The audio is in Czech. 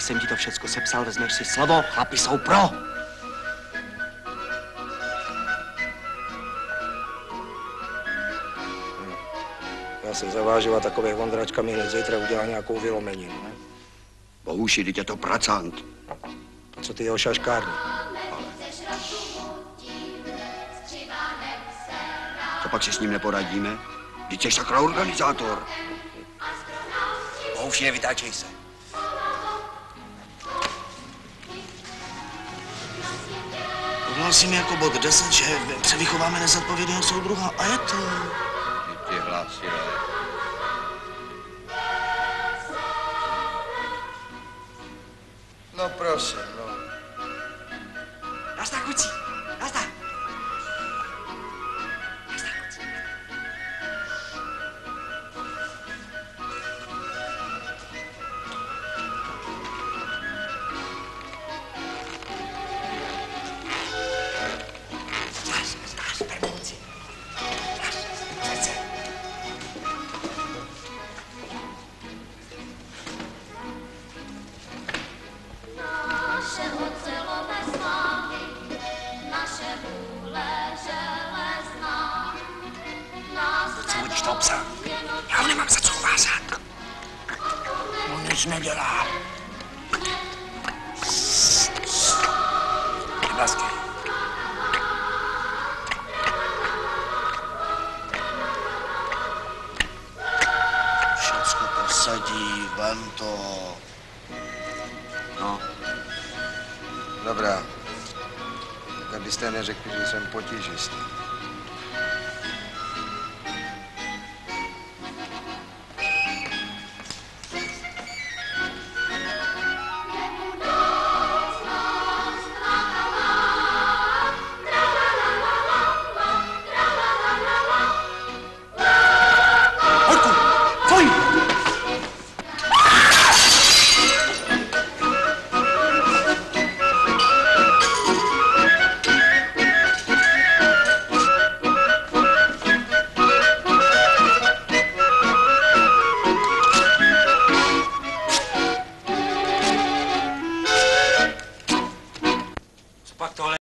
jsem ti to všecko sepsal, vezmeš si slovo, chlapi jsou pro. Já se zavážu a takových vondračka mi hned zítra udělá nějakou vylomeninu. Ne? Bohuši, teď je to pracant. A co ty jeho šaškárny? Co pak si s ním neporadíme? Teď jsi sakra organizátor. Bohuši, nevytáčej se. Ohlasím jako bod 10, že převychováme nezodpovědného soudruha a je to. Ty, ty hlasile. No prosím, no. Nazdar, kluci, nazdar. To psa? Já ho nemám za co uvázat. On nic nedělá. Vlasky. Všecko posadí, vem to. No, Dobrá. Tak byste neřekli, že jsem potížistý.